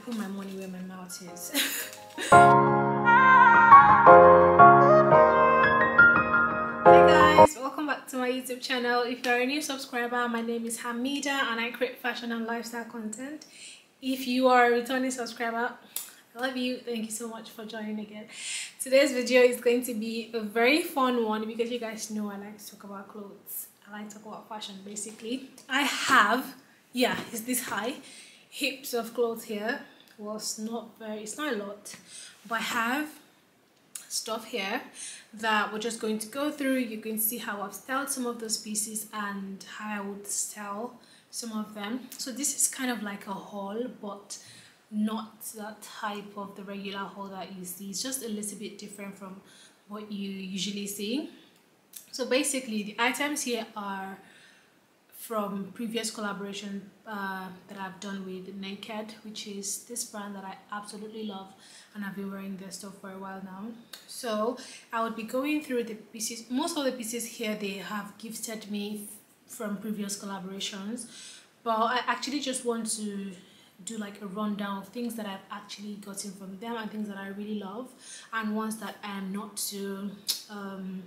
put my money where my mouth is. Hi guys, welcome back to my YouTube channel. If you're a new subscriber, my name is Hameedah and I create fashion and lifestyle content. If you are a returning subscriber, I love you. Thank you so much for joining again. Today's video is going to be a very fun one because you guys know I like to talk about clothes. I like to talk about fashion basically. I have, yeah, it's this high, heaps of clothes here. It's not very, it's not a lot, but I have stuff here that we're just going to go through. You can see how I've styled some of those pieces and how I would style some of them. So this is kind of like a haul, but not that type of the regular haul that you see. It's just a little bit different from what you usually see. So basically the items here are from previous collaboration uh, that I've done with NA-KD, which is this brand that I absolutely love and I've been wearing their stuff for a while now. So I would be going through the pieces. Most of the pieces here they have gifted me from previous collaborations, but I actually just want to do like a rundown of things that I've actually gotten from them and things that I really love and ones that I am not too um,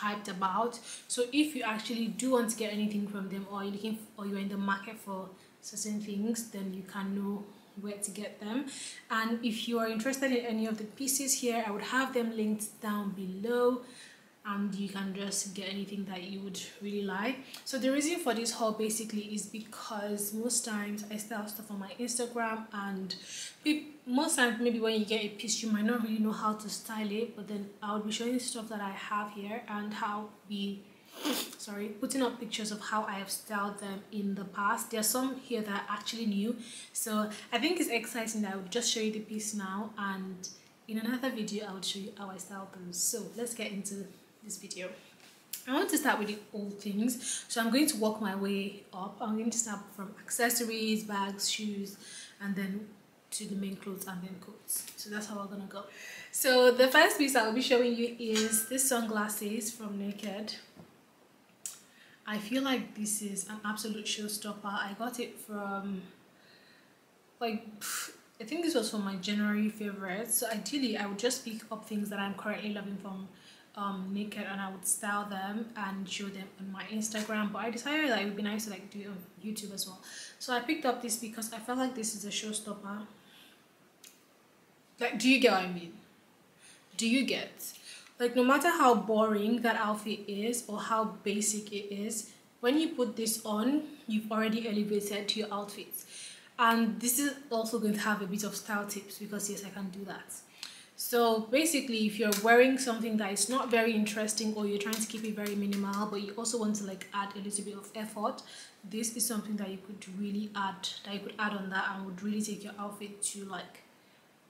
hyped about. So if you actually do want to get anything from them or you're looking or you're in the market for certain things then you can know where to get them. And if you are interested in any of the pieces here I would have them linked down below and you can just get anything that you would really like. So the reason for this haul basically is because most times i style stuff on my instagram and most times maybe when you get a piece you might not really know how to style it but then i'll be showing stuff that i have here and how we sorry putting up pictures of how i have styled them in the past. There's some here that are actually new. So i think it's exciting that i would just show you the piece now and in another video i will show you how i style them. So let's get into this video. I want to start with the old things, so I'm going to walk my way up. I'm going to start from accessories, bags, shoes, and then to the main clothes and then coats. So that's how we're gonna go. So the first piece I'll be showing you is this sunglasses from NA-KD. I feel like this is an absolute showstopper. I got it from like I think this was from my January favorites. So ideally I would just pick up things that I'm currently loving from um, NA-KD and I would style them and show them on my Instagram but I decided that it would be nice to like do it on YouTube as well. So I picked up this because I felt like this is a showstopper. Like do you get what I mean? Do you get? Like no matter how boring that outfit is or how basic it is when you put this on you've already elevated to your outfits. And this is also going to have a bit of style tips because yes I can do that so basically if you're wearing something that is not very interesting or you're trying to keep it very minimal but you also want to like add a little bit of effort this is something that you could really add that you could add on that and would really take your outfit to like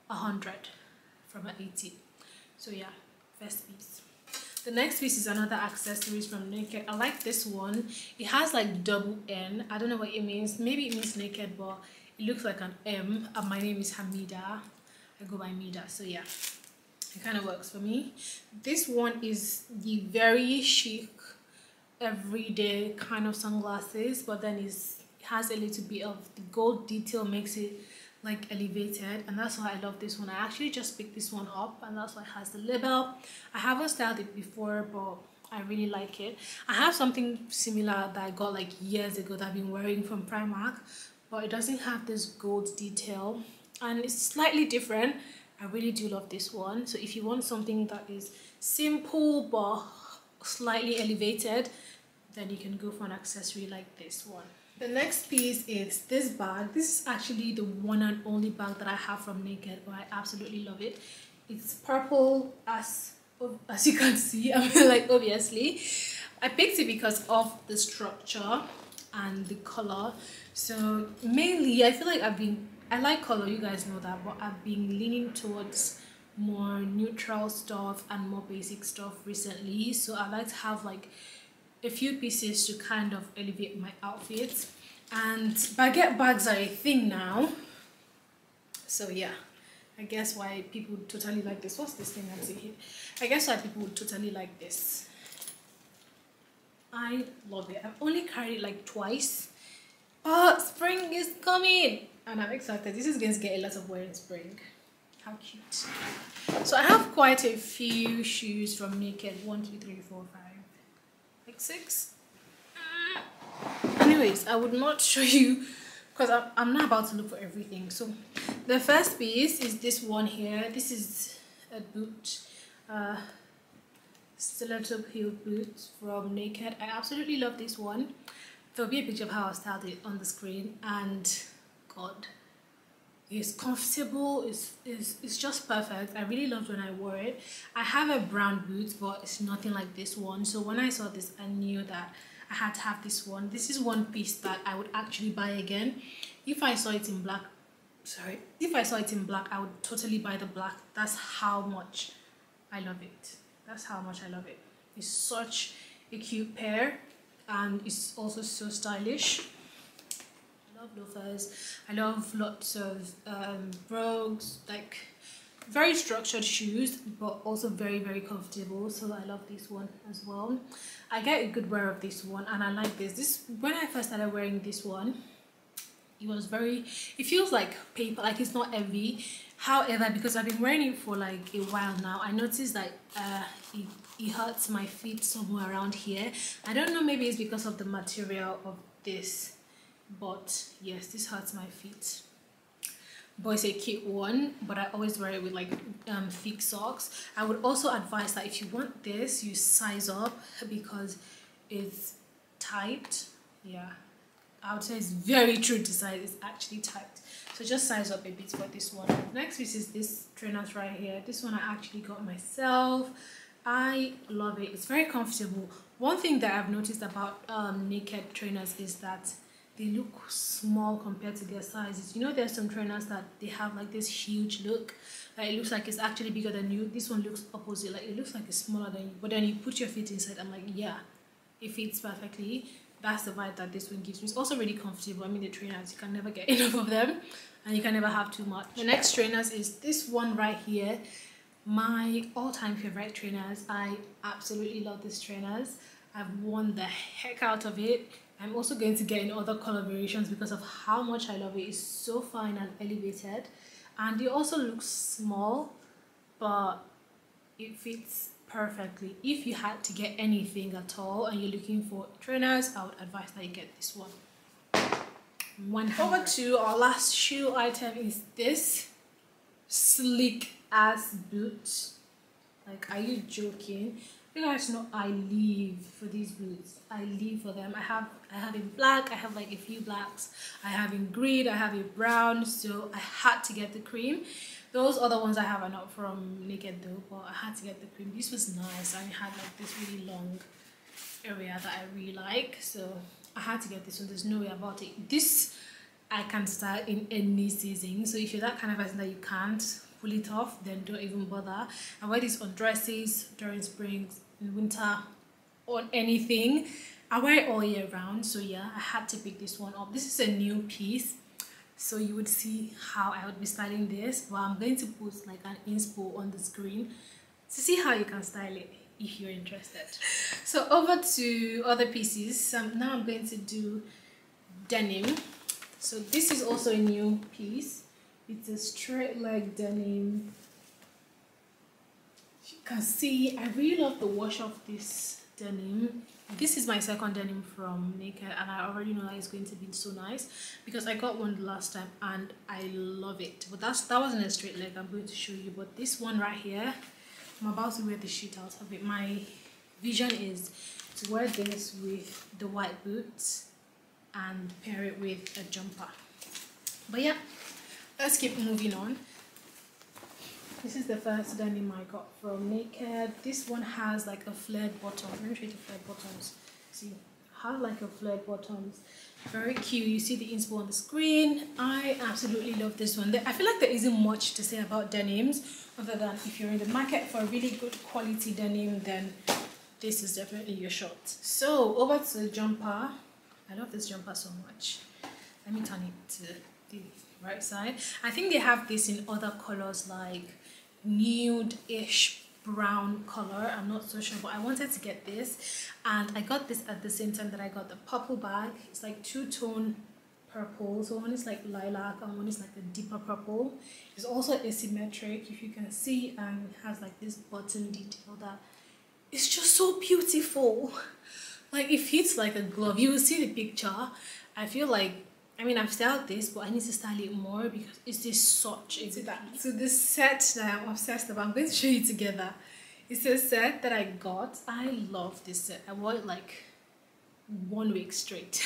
a hundred from an 80 so yeah first piece. The next piece is another accessories from NA-KD. I like this one. It has like double n. I don't know what it means. Maybe it means NA-KD but it looks like an m and my name is Hameedah I go by Meedah. So yeah, it kind of works for me. This one is the very chic, everyday kind of sunglasses, but then is it has a little bit of the gold detail makes it like elevated and that's why I love this one. I actually just picked this one up and that's why it has the label. I haven't styled it before but I really like it. I have something similar that I got like years ago that I've been wearing from Primark but it doesn't have this gold detail and it's slightly different. I really do love this one. So if you want something that is simple but slightly elevated then you can go for an accessory like this one. The next piece is this bag. This is actually the one and only bag that i have from NA-KD but i absolutely love it. It's purple as as you can see i mean like obviously. I picked it because of the structure and the color. So mainly i feel like i've been I like color, you guys know that, but I've been leaning towards more neutral stuff and more basic stuff recently. So I like to have like a few pieces to kind of elevate my outfit. And baguette bags are a thing now. So yeah, I guess why people totally like this. What's this thing I'm seeing here? I guess why people would totally like this. I love it. I've only carried it like twice. Oh, spring is coming. And I'm excited. This is going to get a lot of wear in spring. How cute. So I have quite a few shoes from NA-KD. One, two, three, four, five, like six. Anyways, I would not show you because I'm, I'm not about to look for everything. So the first piece is this one here. This is a boot. Uh, stiletto heel boot from NA-KD. I absolutely love this one. There'll be a picture of how I styled it on the screen and God, it's comfortable, it's, it's, it's just perfect. I really loved when I wore it. I have a brown boot but it's nothing like this one. So when I saw this I knew that I had to have this one. This is one piece that I would actually buy again. If I saw it in black, sorry, if I saw it in black I would totally buy the black. That's how much I love it that's how much I love it it's such a cute pair and it's also so stylish love loafers. I love lots of um, brogues like very structured shoes but also very very comfortable so I love this one as well. I get a good wear of this one and I like this. This when I first started wearing this one it was very it feels like paper like it's not heavy. However because i've been wearing it for like a while now i noticed that uh it, it hurts my feet somewhere around here. I don't know maybe it's because of the material of this but yes this hurts my feet but it's a cute one but i always wear it with like um, thick socks i would also advise that if you want this you size up because it's tight yeah I would say it's very true to size. It's actually tight. So just size up a bit for this one. Next piece is this trainers right here. This one I actually got myself. I love it. It's very comfortable. One thing that I've noticed about um, NA-KD trainers is that they look small compared to their sizes. You know, there's some trainers that they have like this huge look. Like it looks like it's actually bigger than you. This one looks opposite. Like it looks like it's smaller than you. But then you put your feet inside. I'm like, yeah, it fits perfectly that's the vibe that this one gives me it's also really comfortable i mean the trainers you can never get enough of them and you can never have too much the next trainers is this one right here my all-time favorite trainers i absolutely love these trainers i've worn the heck out of it i'm also going to get in other color variations because of how much i love it. It's so fine and elevated. And it also looks small but it fits perfectly. If you had to get anything at all and you're looking for trainers i would advise that you get this one. One over to our last shoe item is this sleek ass boot like are you joking you guys know i live for these boots i live for them i have i have in black i have like a few blacks i have in green i have in brown so i had to get the cream those other ones I have are not from NA-KD though, but I had to get the cream. This was nice. I had like this really long area that I really like, so I had to get this one. There's no way about it. This I can style in any season. So if you're that kind of person that you can't pull it off, then don't even bother. I wear this on dresses during spring, in winter, on anything. I wear it all year round. So yeah, I had to pick this one up. This is a new piece so you would see how I would be styling this but I'm going to put like an inspo on the screen to see how you can style it if you're interested so over to other pieces um, now I'm going to do denim so this is also a new piece it's a straight leg denim. You can see I really love the wash of this denim. This is my second denim from NA-KD and i already know that it's going to be so nice because i got one last time and i love it. But that's that wasn't a straight leg i'm going to show you but this one right here i'm about to wear the shoot out of it. My vision is to wear this with the white boots and pair it with a jumper. But yeah let's keep moving on this is the first denim I got from NA-KD. This one has like a flared bottom. Let me show you the flared bottoms. See, has like a flared bottoms. Very cute. You see the inspo on the screen. I absolutely love this one. I feel like there isn't much to say about denims other than if you're in the market for a really good quality denim, then this is definitely your shot. So over to the jumper. I love this jumper so much. Let me turn it to the right side. I think they have this in other colors like nude-ish brown color. I'm not so sure but i wanted to get this. And i got this at the same time that i got the purple bag. It's like two-tone purple. So one is like lilac and one is like a deeper purple. It's also asymmetric if you can see and it has like this button detail that it's just so beautiful. Like it fits like a glove. You will see the picture. I feel like I mean, I've styled this, but I need to style it more because it's just such a that. So this set that I'm obsessed about, I'm going to show you together. It's a set that I got. I love this set. I wore it like one week straight.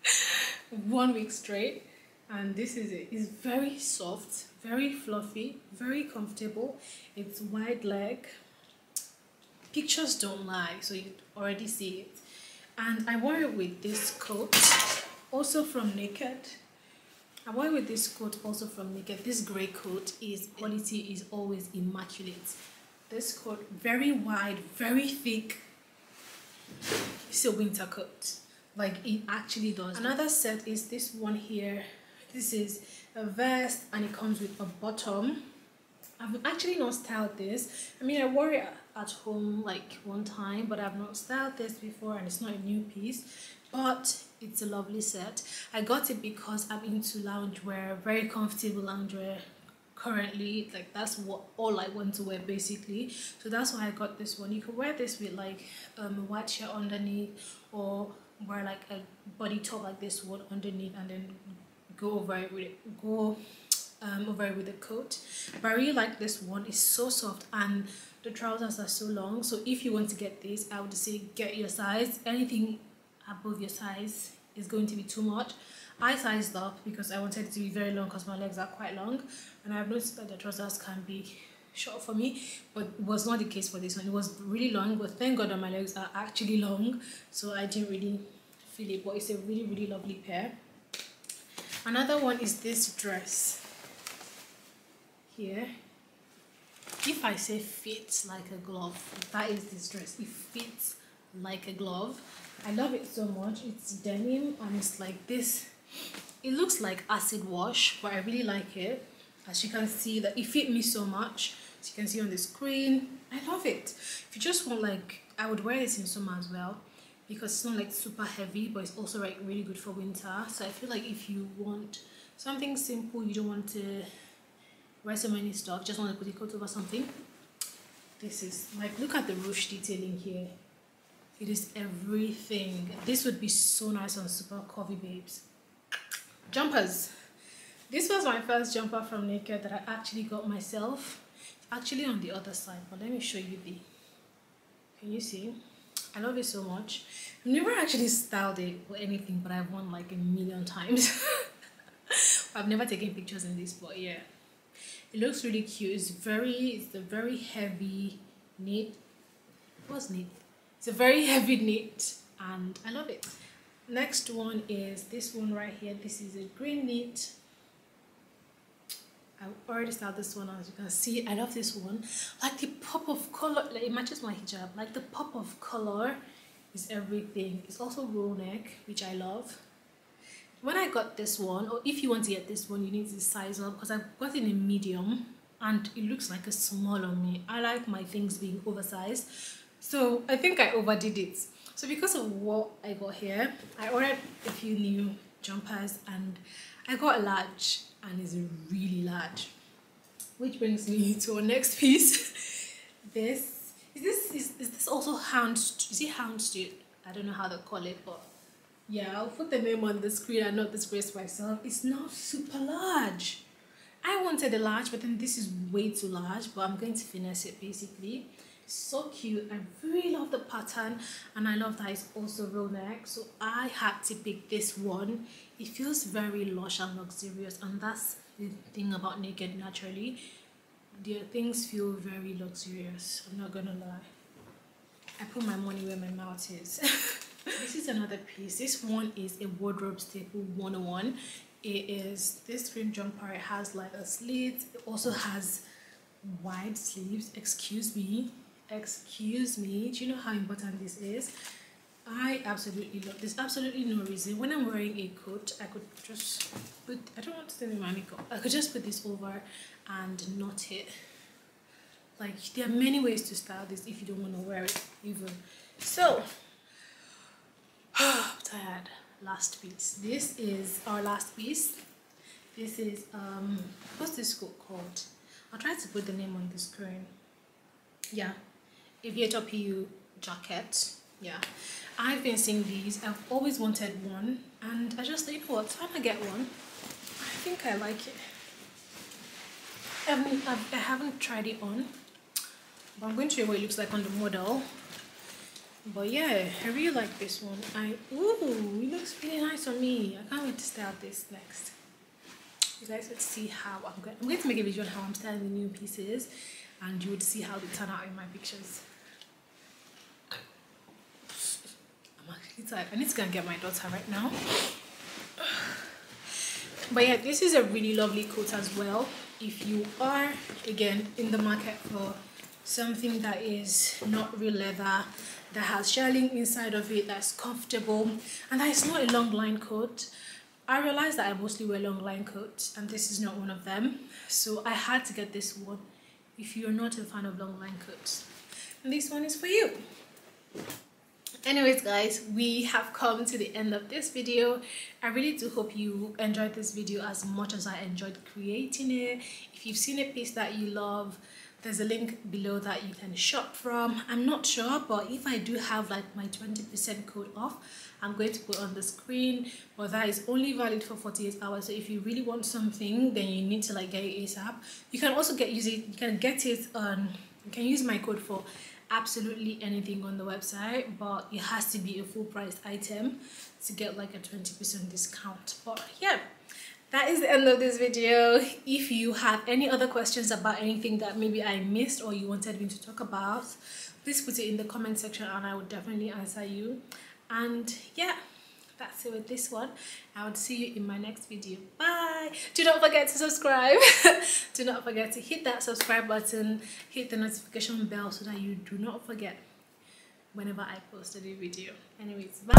one week straight. And this is it. It's very soft, very fluffy, very comfortable. It's wide leg. Pictures don't lie, so you already see it. And I wore it with this coat also from NA-KD. I wore with this coat also from NA-KD. This grey coat is quality is always immaculate. This coat very wide, very thick. It's a winter coat. Like it actually does. Another set is this one here. This is a vest and it comes with a bottom. I've actually not styled this. I mean I wore it at home like one time but I've not styled this before and it's not a new piece but it's a lovely set. I got it because i'm into loungewear very comfortable loungewear currently. Like that's what all i want to wear basically. So that's why i got this one. You can wear this with like um, a white shirt underneath or wear like a body top like this one underneath and then go over it with it go um, over it with a coat. But i really like this one. It's so soft and the trousers are so long. So if you want to get this i would say get your size. Anything above your size is going to be too much. I sized up because I wanted it to be very long because my legs are quite long. And I've noticed that the trousers can be short for me but it was not the case for this one. It was really long but thank god that my legs are actually long so I didn't really feel it. But it's a really really lovely pair. Another one is this dress here. If I say fits like a glove that is this dress. It fits like a glove I love it so much. It's denim and it's like this. It looks like acid wash, but I really like it. As you can see, that it fit me so much. As you can see on the screen, I love it. If you just want like, I would wear this in summer as well because it's not like super heavy, but it's also like really good for winter. So I feel like if you want something simple, you don't want to wear so many stuff, just want to put a coat over something. This is like, look at the ruche detailing here it is everything. This would be so nice on Super Coffee Babes. Jumpers. This was my first jumper from NA-KD that I actually got myself. Actually on the other side, but let me show you the... Can you see? I love it so much. I've never actually styled it or anything, but I've won like a million times. I've never taken pictures in this, but yeah. It looks really cute. It's very, it's a very heavy knit. What's knit? It's a very heavy knit and I love it. Next one is this one right here. This is a green knit. I already styled this one as you can see. I love this one. Like the pop of color, like it matches my hijab. Like the pop of color is everything. It's also roll neck, which I love. When I got this one, or if you want to get this one, you need to size up because I've got it in a medium and it looks like a small on me. I like my things being oversized. So I think I overdid it. So because of what I got here, I ordered a few new jumpers and I got a large and it's really large. Which brings me to our next piece. this is this is, is this also hound is it houndstooth? I don't know how to call it, but yeah, I'll put the name on the screen and not disgrace myself. It's not super large. I wanted a large, but then this is way too large, but I'm going to finesse it basically so cute. I really love the pattern and i love that it's also roll neck so i had to pick this one. It feels very lush and luxurious and that's the thing about NA-KD naturally. Their things feel very luxurious i'm not gonna lie. I put my money where my mouth is. This is another piece. This one is a wardrobe staple 101 it is this green jumper it has like a slit. It also has wide sleeves excuse me excuse me do you know how important this is? I absolutely love this absolutely no reason when i'm wearing a coat i could just put i don't want to my makeup i could just put this over and knot it. Like there are many ways to style this if you don't want to wear it even. So i'm tired. Last piece. This is our last piece. This is um what's this coat called? I'll try to put the name on the screen. Yeah aviator jacket yeah. I've been seeing these. I've always wanted one and i just think what time i get one i think i like it. Um, I haven't tried it on but i'm going to show you what it looks like on the model. But yeah i really like this one. I ooh it looks really nice on me. I can't wait to style this next. You guys would see how i'm going i'm going to make a video on how i'm styling the new pieces and you would see how they turn out in my pictures tired i need to go and get my daughter right now. But yeah this is a really lovely coat as well. If you are again in the market for something that is not real leather that has shelling inside of it that's comfortable and that is not a long line coat i realized that i mostly wear long line coats and this is not one of them. So i had to get this one if you're not a fan of long line coats. And this one is for you anyways guys we have come to the end of this video. I really do hope you enjoyed this video as much as i enjoyed creating it. If you've seen a piece that you love there's a link below that you can shop from. I'm not sure but if i do have like my 20 percent code off i'm going to put on the screen. But that is only valid for 48 hours. So if you really want something then you need to like get it asap you can also get use it you can get it on you can use my code for absolutely anything on the website but it has to be a full price item to get like a 20 percent discount. But yeah that is the end of this video. If you have any other questions about anything that maybe i missed or you wanted me to talk about please put it in the comment section and i will definitely answer you. And yeah that's it with this one. I will see you in my next video. Bye. Do not forget to subscribe. Do not forget to hit that subscribe button. Hit the notification bell so that you do not forget whenever i post a new video. Anyways bye